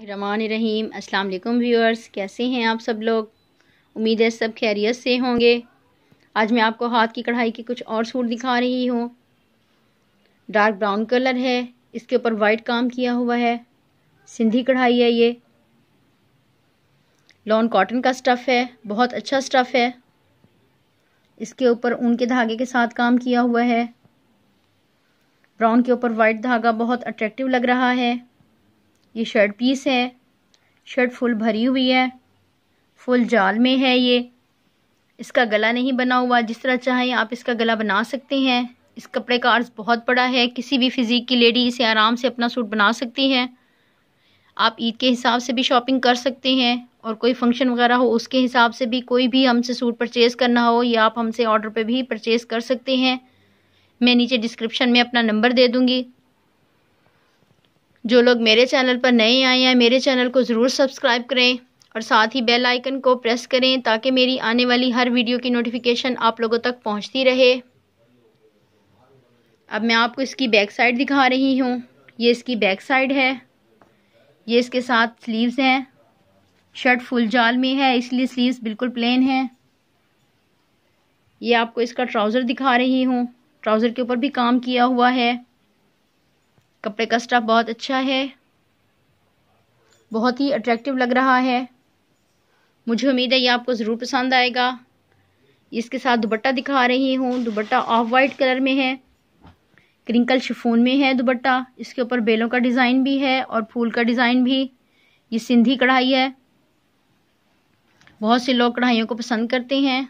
रहीम, अस्सलाम वालेकुम व्यूअर्स, कैसे हैं आप सब लोग? उम्मीद है सब खैरियत से होंगे। आज मैं आपको हाथ की कढ़ाई के कुछ और सूट दिखा रही हूँ। डार्क ब्राउन कलर है, इसके ऊपर वाइट काम किया हुआ है। सिंधी कढ़ाई है ये। लॉन कॉटन का स्टफ़ है, बहुत अच्छा स्टफ़ है। इसके ऊपर ऊन के धागे के साथ काम किया हुआ है। ब्राउन के ऊपर वाइट धागा बहुत अट्रैक्टिव लग रहा है। ये शर्ट पीस है। शर्ट फुल भरी हुई है। फुल जाल में है ये। इसका गला नहीं बना हुआ। जिस तरह चाहें आप इसका गला बना सकते हैं। इस कपड़े का अर्ज़ बहुत बड़ा है। किसी भी फिज़ीक की लेडी इसे आराम से अपना सूट बना सकती हैं। आप ईद के हिसाब से भी शॉपिंग कर सकते हैं। और कोई फ़ंक्शन वगैरह हो, उसके हिसाब से भी कोई भी हमसे सूट परचेज़ करना हो, या आप हमसे ऑर्डर पे भी परचेज़ कर सकते हैं। मैं नीचे डिस्क्रिप्शन में अपना नंबर दे दूँगी। जो लोग मेरे चैनल पर नए आए हैं, मेरे चैनल को ज़रूर सब्सक्राइब करें और साथ ही बेल आइकन को प्रेस करें ताकि मेरी आने वाली हर वीडियो की नोटिफिकेशन आप लोगों तक पहुँचती रहे। अब मैं आपको इसकी बैक साइड दिखा रही हूँ। ये इसकी बैक साइड है। ये इसके साथ स्लीव्स हैं। शर्ट फुल जाल में है, इसलिए स्लीव्स बिल्कुल प्लेन है। ये आपको इसका ट्राउज़र दिखा रही हूँ। ट्राउज़र के ऊपर भी काम किया हुआ है। कपड़े का स्टफ़ बहुत अच्छा है। बहुत ही अट्रैक्टिव लग रहा है। मुझे उम्मीद है ये आपको ज़रूर पसंद आएगा। इसके साथ दुपट्टा दिखा रही हूँ। दुपट्टा ऑफ़ वाइट कलर में है। क्रिंकल शिफोन में है दुपट्टा। इसके ऊपर बेलों का डिज़ाइन भी है और फूल का डिज़ाइन भी। ये सिंधी कढ़ाई है। बहुत से लोग कढ़ाइयों को पसंद करते हैं।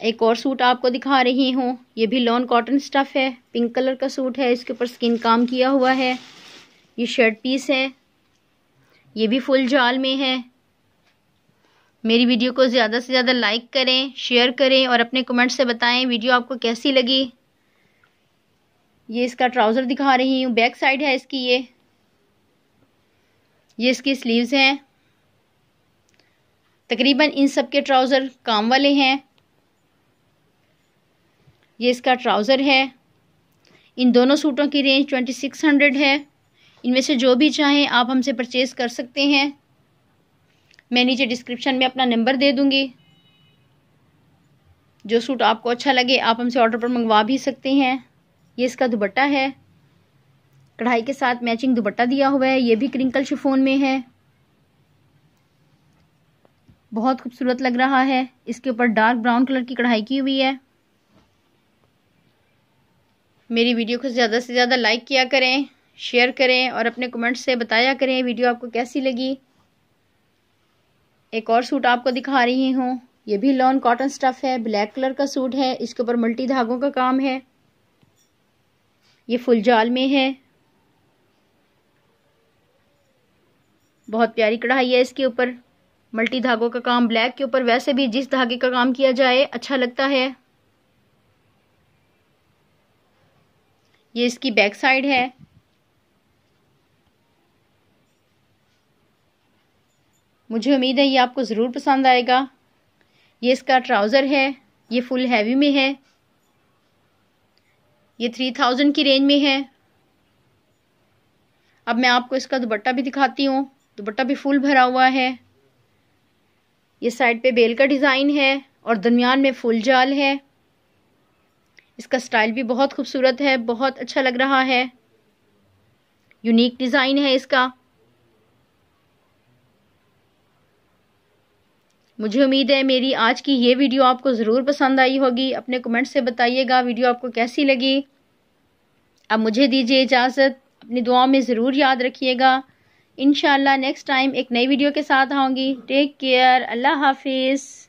एक और सूट आपको दिखा रही हूँ। ये भी लॉन कॉटन स्टफ़ है। पिंक कलर का सूट है। इसके ऊपर स्किन काम किया हुआ है। ये शर्ट पीस है। ये भी फुल जाल में है। मेरी वीडियो को ज़्यादा से ज़्यादा लाइक करें, शेयर करें और अपने कमेंट से बताएँ वीडियो आपको कैसी लगी। ये इसका ट्राउज़र दिखा रही हूँ। बैक साइड है इसकी ये। ये इसकी स्लीव्स हैं। तकरीबन इन सब के ट्राउज़र काम वाले हैं। ये इसका ट्राउज़र है। इन दोनों सूटों की रेंज ट्वेंटी सिक्स हंड्रेड है। इनमें से जो भी चाहें आप हमसे परचेज़ कर सकते हैं। मैं नीचे डिस्क्रिप्शन में अपना नंबर दे दूँगी। जो सूट आपको अच्छा लगे, आप हमसे ऑर्डर पर मंगवा भी सकते हैं। ये इसका दुपट्टा है। कढ़ाई के साथ मैचिंग दुपट्टा दिया हुआ है। ये भी क्रिंकल शिफोन में है। बहुत खूबसूरत लग रहा है। इसके ऊपर डार्क ब्राउन कलर की कढ़ाई की हुई है। मेरी वीडियो को ज़्यादा से ज़्यादा लाइक किया करें शेयर करें और अपने कमेंट्स से बताया करें वीडियो आपको कैसी लगी। एक और सूट आपको दिखा रही हूँ। ये भी लॉन कॉटन स्टफ़ है ब्लैक कलर का सूट है, इसके ऊपर मल्टी धागों का काम है। ये फुल जाल में है। बहुत प्यारी कढ़ाई है इसके ऊपर। मल्टी धागों का काम ब्लैक के ऊपर। वैसे भी जिस धागे का काम किया जाए अच्छा लगता है। ये इसकी बैक साइड है। मुझे उम्मीद है ये आपको ज़रूर पसंद आएगा। ये इसका ट्राउज़र है, ये फुल हैवी में है। ये थ्री थाउज़ेंड की रेंज में है। अब मैं आपको इसका दुपट्टा भी दिखाती हूँ। दुपट्टा भी फुल भरा हुआ है। ये साइड पे बेल का डिज़ाइन है और दरमियान में फुल जाल है। इसका स्टाइल भी बहुत खूबसूरत है, बहुत अच्छा लग रहा है। यूनिक डिज़ाइन है इसका। मुझे उम्मीद है मेरी आज की ये वीडियो आपको ज़रूर पसंद आई होगी। अपने कमेंट से बताइएगा वीडियो आपको कैसी लगी। अब मुझे दीजिए इजाज़त। अपनी दुआओं में ज़रूर याद रखिएगा। इन नेक्स्ट टाइम एक नई वीडियो के साथ आऊँगी। टेक केयर अल्लाह हाफिज़।